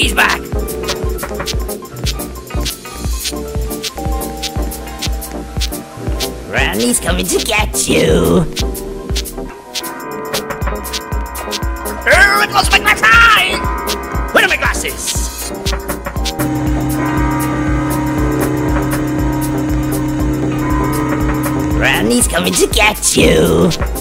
He's back! Randy's coming to get you! Oh, it lost my glass! Where are my glasses? Randy's coming to get you!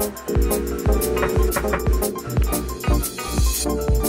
Thank you.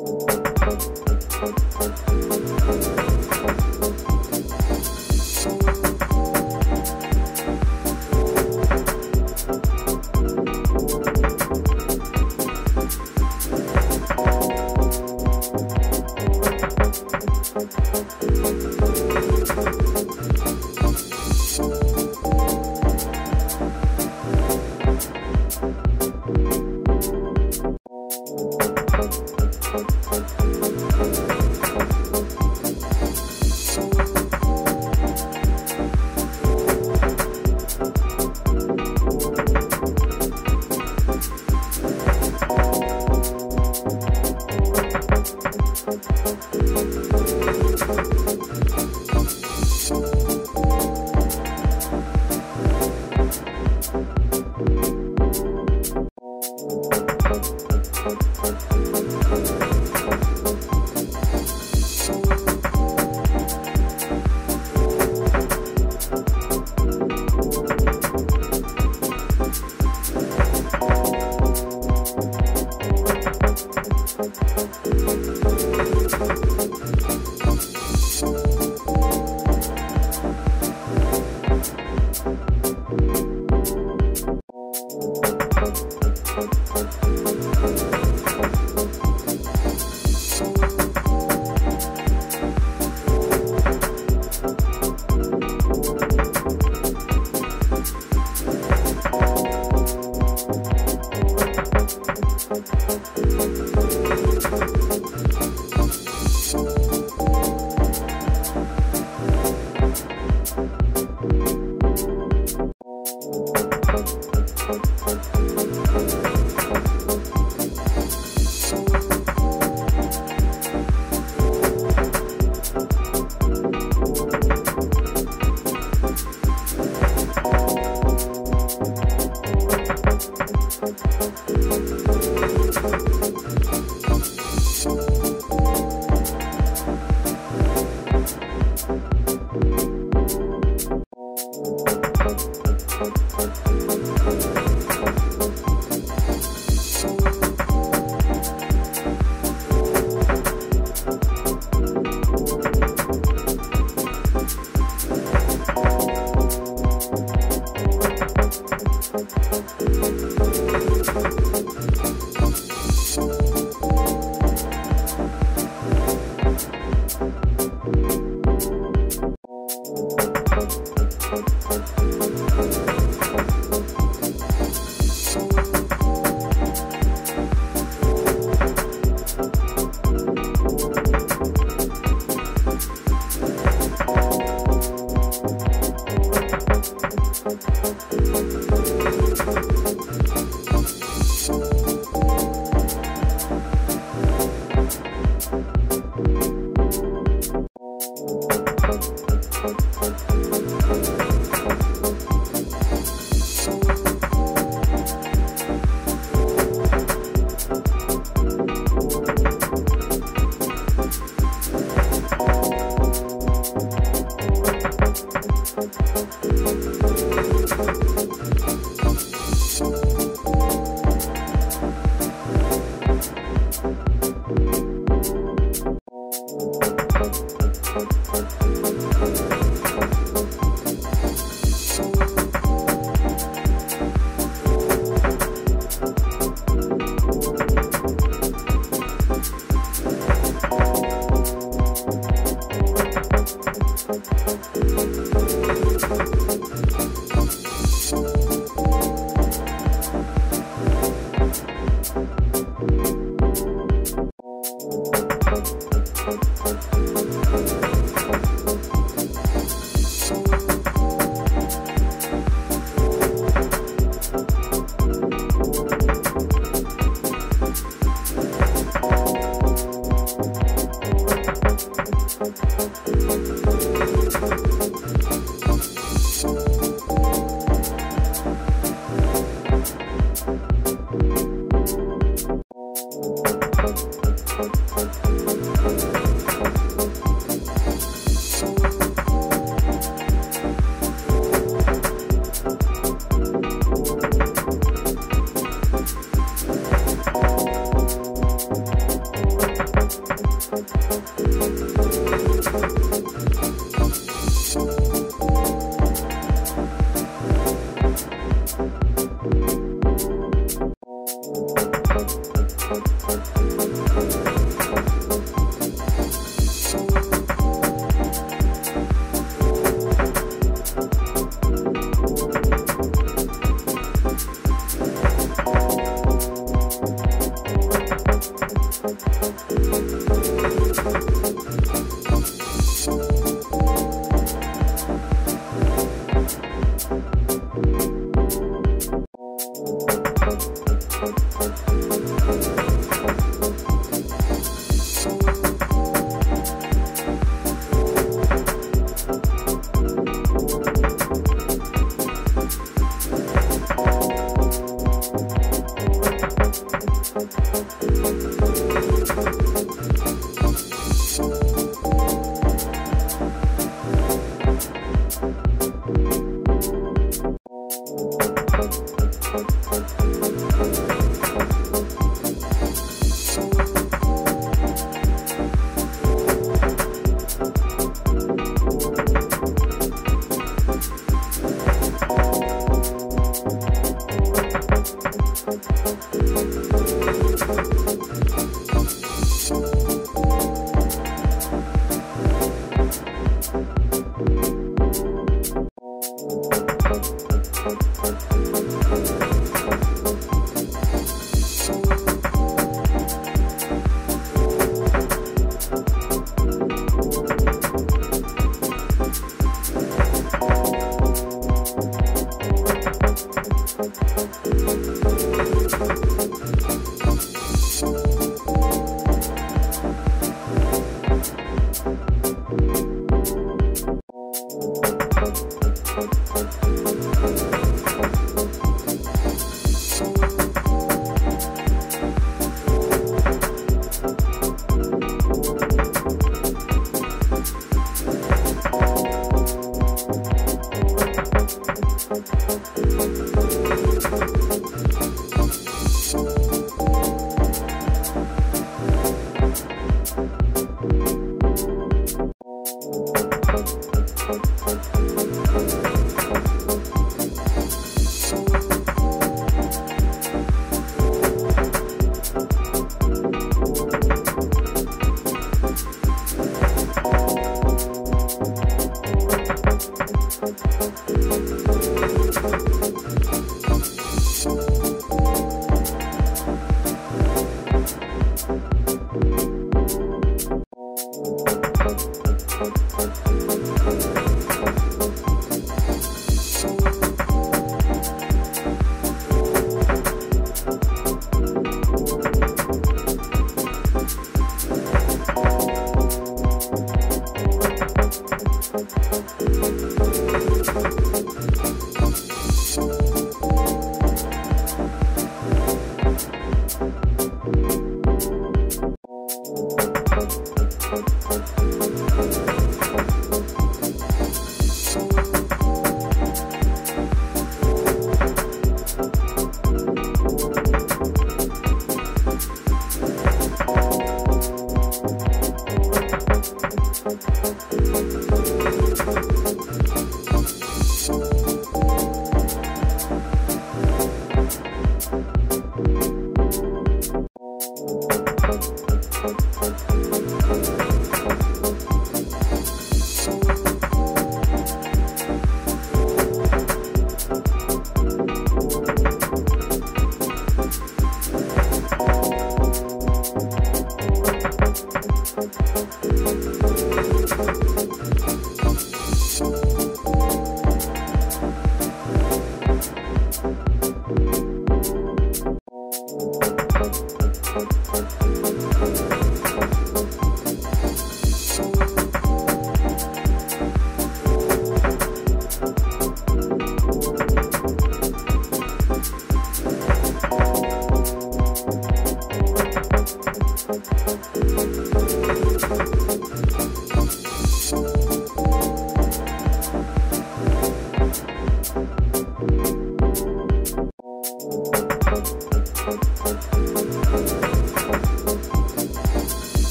Thank you.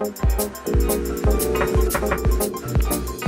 Thank you.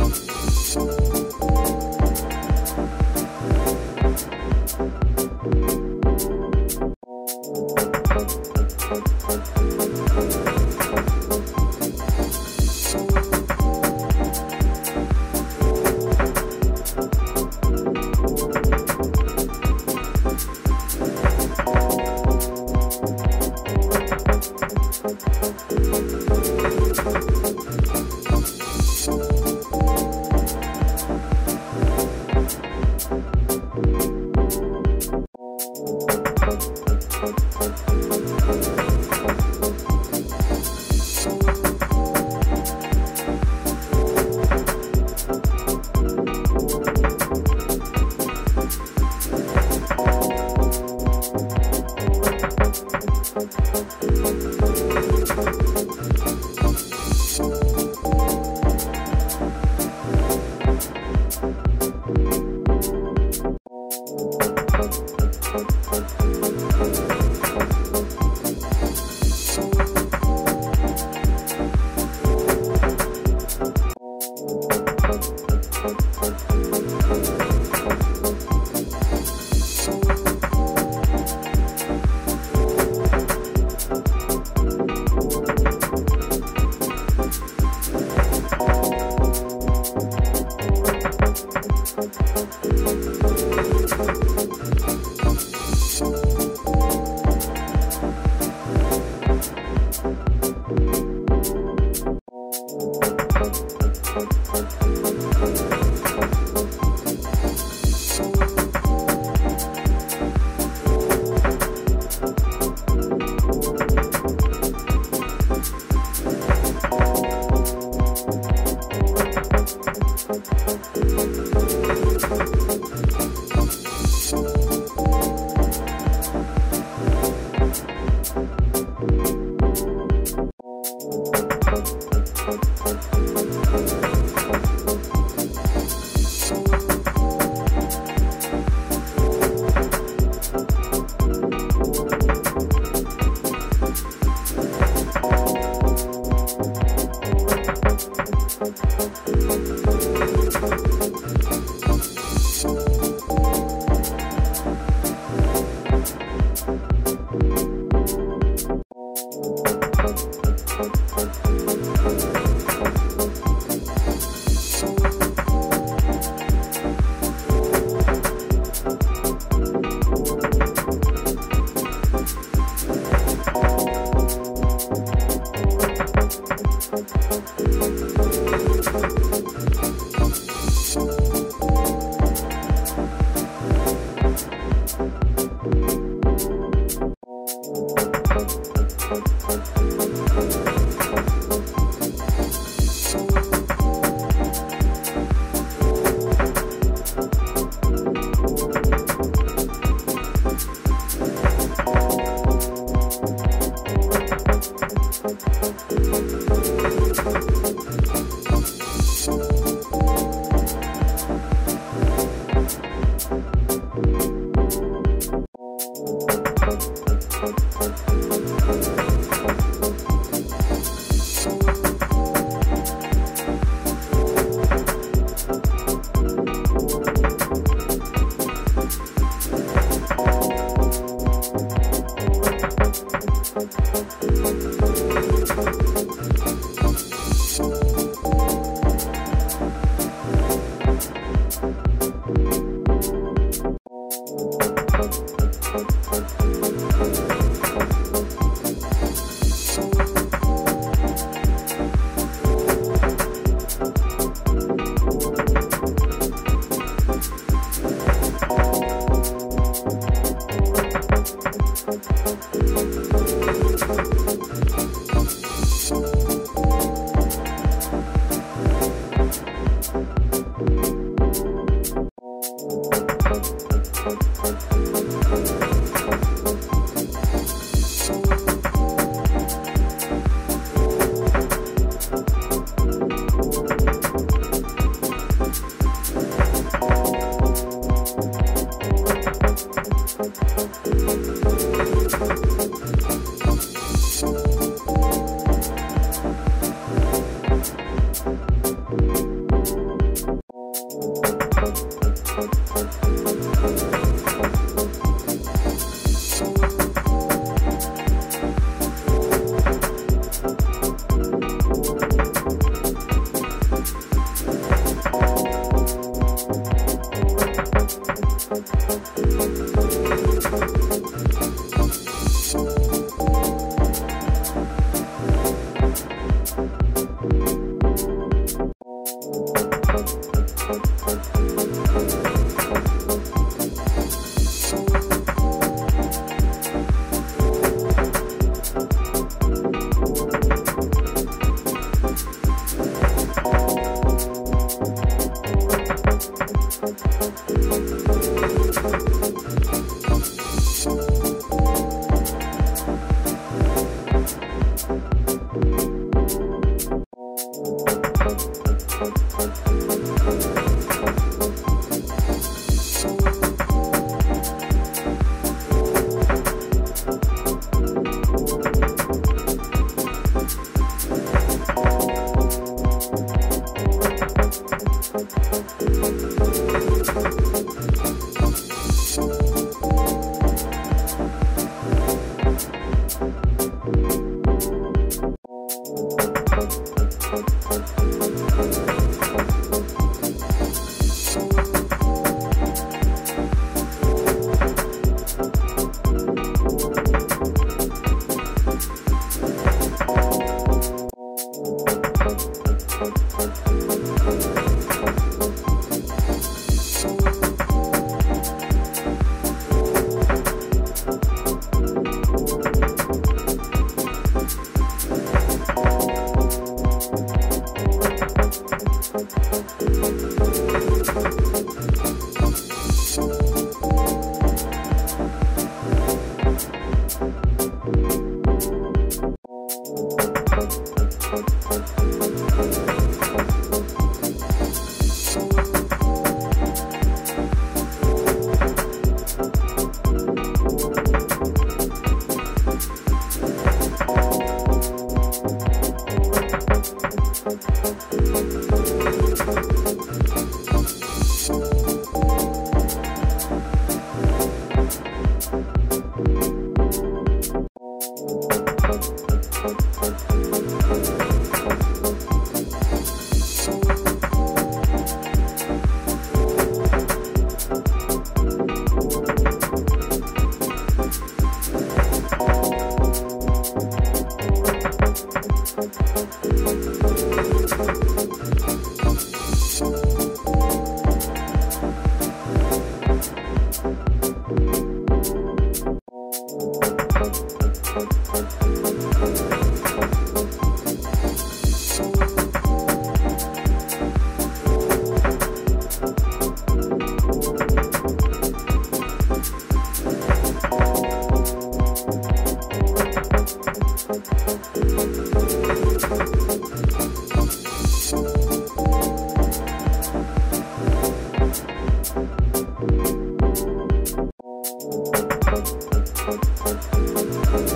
Thank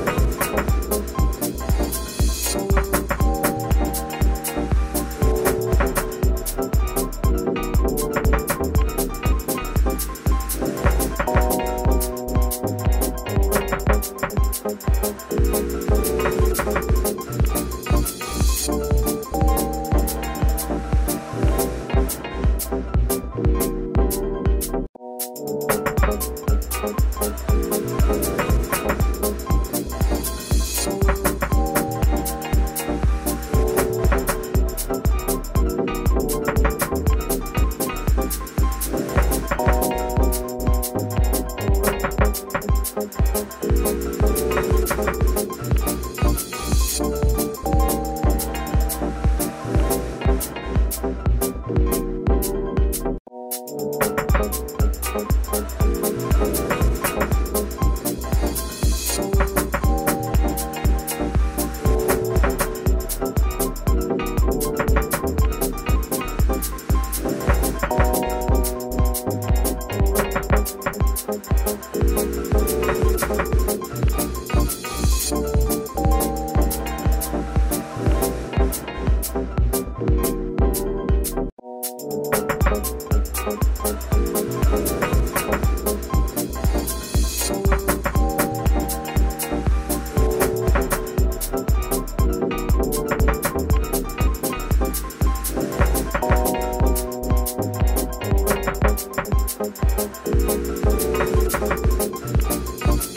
you. Thank you.